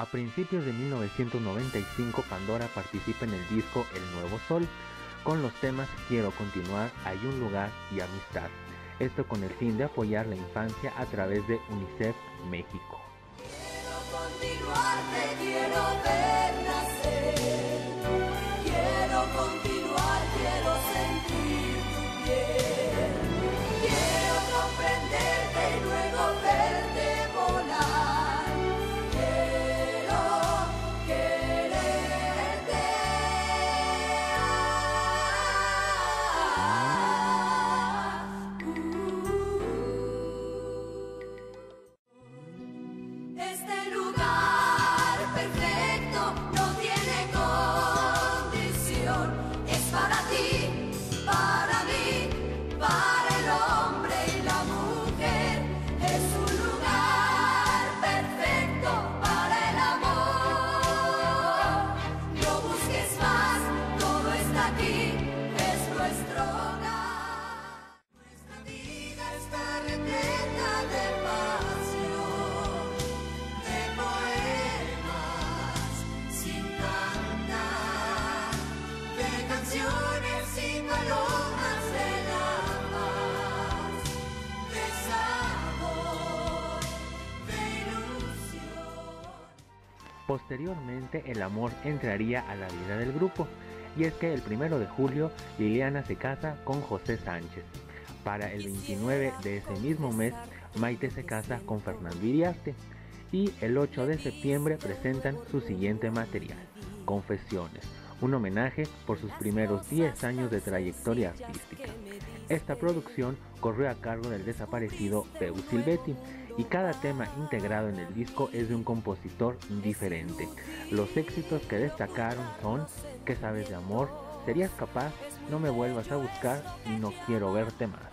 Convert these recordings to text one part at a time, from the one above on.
A principios de 1995 Pandora participa en el disco El Nuevo Sol con los temas Quiero continuar, Hay un lugar y Amistad. Esto con el fin de apoyar la infancia a través de UNICEF México. Quiero continuar, quiero es nuestro hogar. Nuestra vida está repleta de pasión, de poemas sin cantar, de canciones sin palomas de la paz, de sabor, de ilusión. Posteriormente el amor entraría a la vida del grupo y es que el primero de julio Liliana se casa con José Sánchez. Para el 29 de ese mismo mes Maite se casa con Fernando Iriarte y el 8 de septiembre presentan su siguiente material, Confesiones, un homenaje por sus primeros 10 años de trayectoria artística. Esta producción corrió a cargo del desaparecido Peu Silvetti y cada tema integrado en el disco es de un compositor diferente. Los éxitos que destacaron son ¿Qué sabes de amor? ¿Serías capaz? No me vuelvas a buscar y no quiero verte más.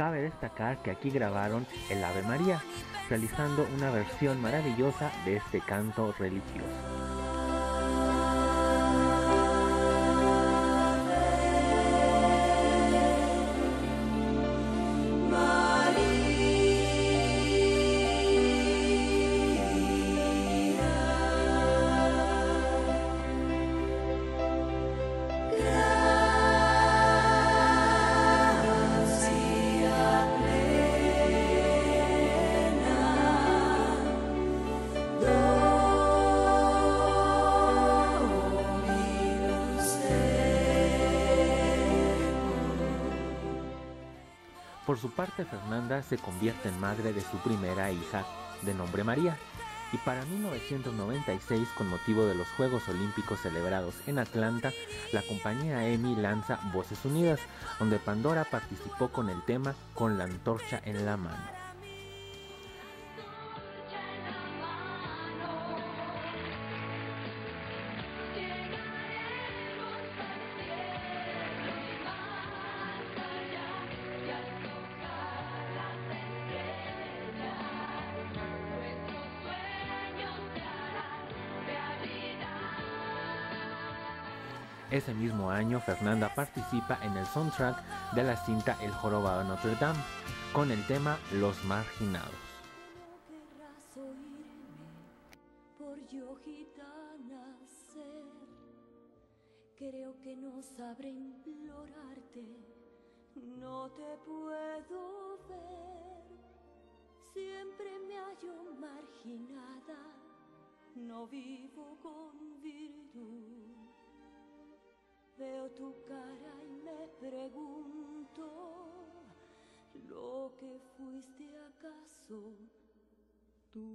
Cabe destacar que aquí grabaron el Ave María, realizando una versión maravillosa de este canto religioso. Por su parte, Fernanda se convierte en madre de su primera hija, de nombre María, y para 1996, con motivo de los Juegos Olímpicos celebrados en Atlanta, la compañía EMI lanza Voces Unidas, donde Pandora participó con el tema Con la antorcha en la mano. Ese mismo año, Fernanda participa en el soundtrack de la cinta El Jorobado Notre Dame, con el tema Los Marginados. Creo que no sabré implorarte, no te puedo ver. Siempre me hallo marginada, no vivo con virtud. Veo tu cara y me pregunto, ¿lo que fuiste acaso tú?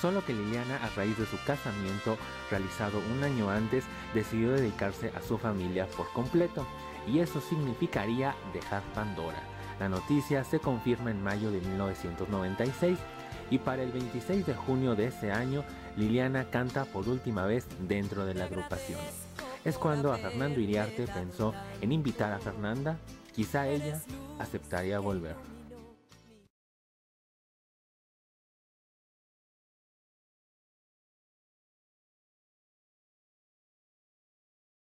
Solo que Liliana, a raíz de su casamiento realizado un año antes, decidió dedicarse a su familia por completo, y eso significaría dejar Pandora. La noticia se confirma en mayo de 1996 y para el 26 de junio de ese año, Liliana canta por última vez dentro de la agrupación. Es cuando a Fernando Iriarte pensó en invitar a Fernanda, quizá ella aceptaría volver.